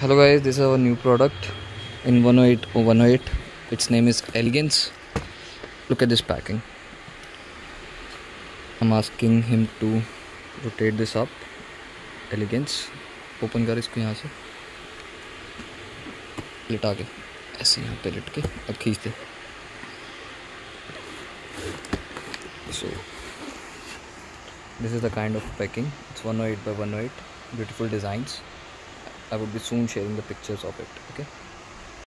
hello guys this is our new product in 108 108 its name is elegance look at this packing i'm asking him to rotate this up elegance open कर इसको यहाँ से लिटा के ऐसे यहाँ पे लिट के अब खींच दे so this is the kind of packing it's 108 by 108 beautiful designs i would be soon sharing the pictures of it okay